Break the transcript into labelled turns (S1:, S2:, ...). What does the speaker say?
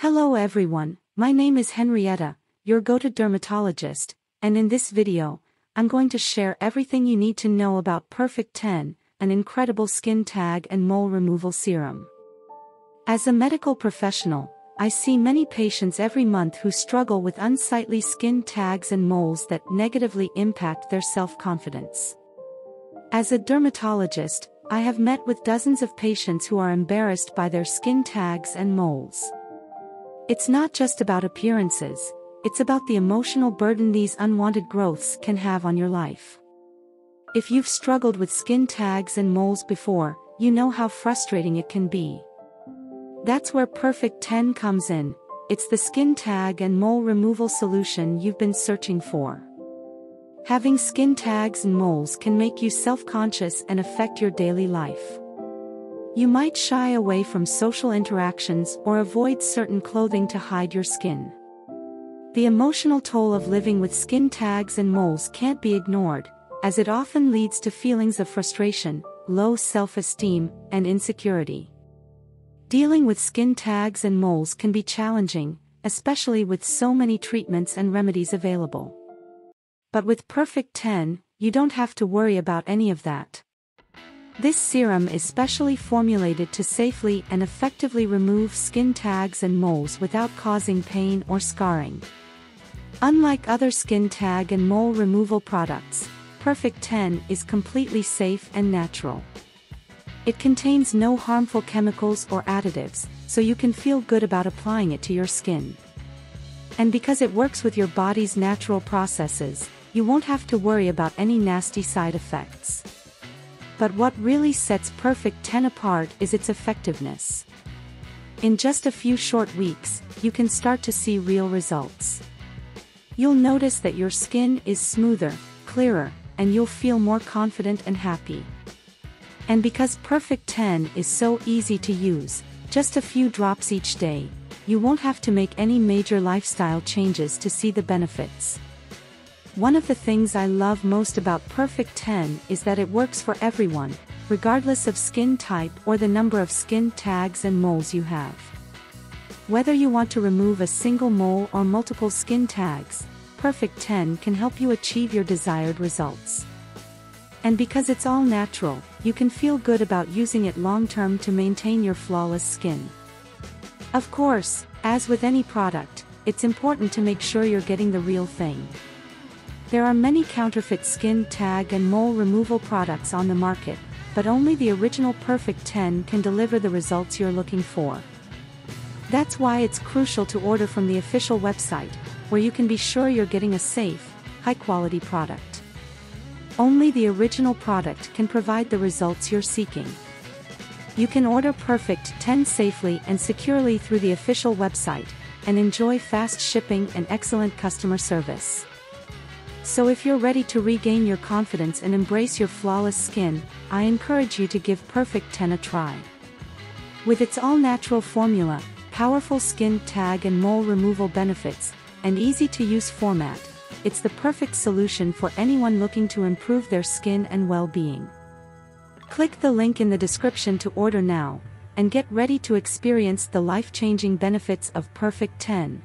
S1: Hello everyone, my name is Henrietta, your go-to dermatologist, and in this video, I'm going to share everything you need to know about Perfect 10, an incredible skin tag and mole removal serum. As a medical professional, I see many patients every month who struggle with unsightly skin tags and moles that negatively impact their self-confidence. As a dermatologist, I have met with dozens of patients who are embarrassed by their skin tags and moles. It's not just about appearances, it's about the emotional burden these unwanted growths can have on your life. If you've struggled with skin tags and moles before, you know how frustrating it can be. That's where Perfect 10 comes in, it's the skin tag and mole removal solution you've been searching for. Having skin tags and moles can make you self-conscious and affect your daily life. You might shy away from social interactions or avoid certain clothing to hide your skin. The emotional toll of living with skin tags and moles can't be ignored, as it often leads to feelings of frustration, low self-esteem, and insecurity. Dealing with skin tags and moles can be challenging, especially with so many treatments and remedies available. But with Perfect 10, you don't have to worry about any of that. This serum is specially formulated to safely and effectively remove skin tags and moles without causing pain or scarring. Unlike other skin tag and mole removal products, Perfect 10 is completely safe and natural. It contains no harmful chemicals or additives, so you can feel good about applying it to your skin. And because it works with your body's natural processes, you won't have to worry about any nasty side effects. But what really sets Perfect 10 apart is its effectiveness. In just a few short weeks, you can start to see real results. You'll notice that your skin is smoother, clearer, and you'll feel more confident and happy. And because Perfect 10 is so easy to use, just a few drops each day, you won't have to make any major lifestyle changes to see the benefits. One of the things I love most about Perfect 10 is that it works for everyone, regardless of skin type or the number of skin tags and moles you have. Whether you want to remove a single mole or multiple skin tags, Perfect 10 can help you achieve your desired results. And because it's all natural, you can feel good about using it long-term to maintain your flawless skin. Of course, as with any product, it's important to make sure you're getting the real thing. There are many counterfeit skin tag and mole removal products on the market, but only the original Perfect 10 can deliver the results you're looking for. That's why it's crucial to order from the official website, where you can be sure you're getting a safe, high-quality product. Only the original product can provide the results you're seeking. You can order Perfect 10 safely and securely through the official website, and enjoy fast shipping and excellent customer service. So if you're ready to regain your confidence and embrace your flawless skin, I encourage you to give Perfect 10 a try. With its all-natural formula, powerful skin tag and mole removal benefits, and easy-to-use format, it's the perfect solution for anyone looking to improve their skin and well-being. Click the link in the description to order now, and get ready to experience the life-changing benefits of Perfect 10.